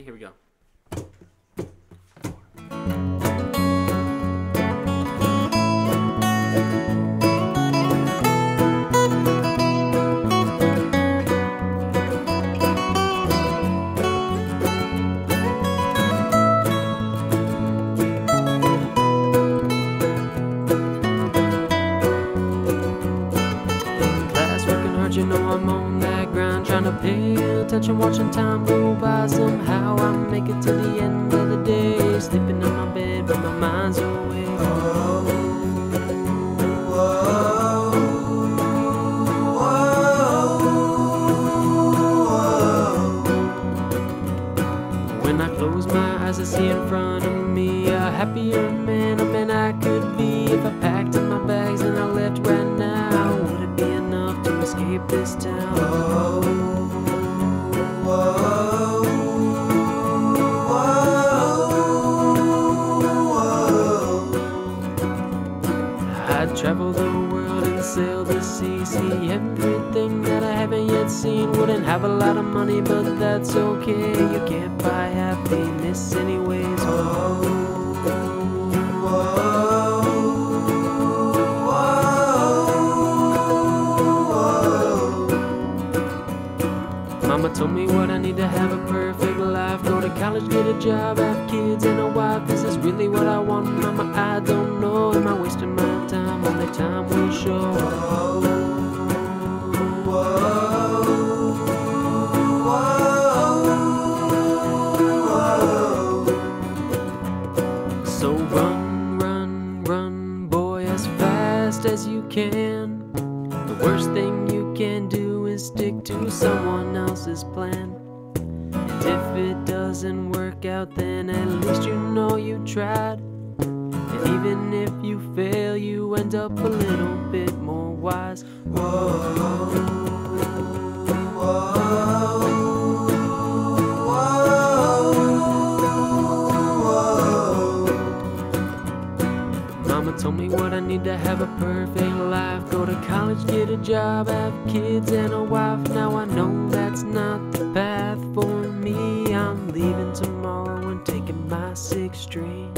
Here we go. You know I'm on that grind, trying to pay attention, watching time go by. Somehow I make it to the end of the day, sleeping in my bed, but my mind's away. When I close my eyes, I see in front of me a happier man, a man I could travel the world and sail the sea, see everything that I haven't yet seen. Wouldn't have a lot of money, but that's okay. You can't buy happiness anyways. Mama told me what I need to have a perfect life. Go to college, get a job, have kids and a wife. This is really what I want, Mama. I don't know. Am I wasting my time? Will show. So run, run, run, boy, as fast as you can. The worst thing you can do is stick to someone else's plan. And if it doesn't work out, then at least you know you tried. And even if end up a little bit more wise. Mama told me what I need to have a perfect life. Go to college, get a job, have kids and a wife. Now I know that's not the path for me. I'm leaving tomorrow and taking my six string.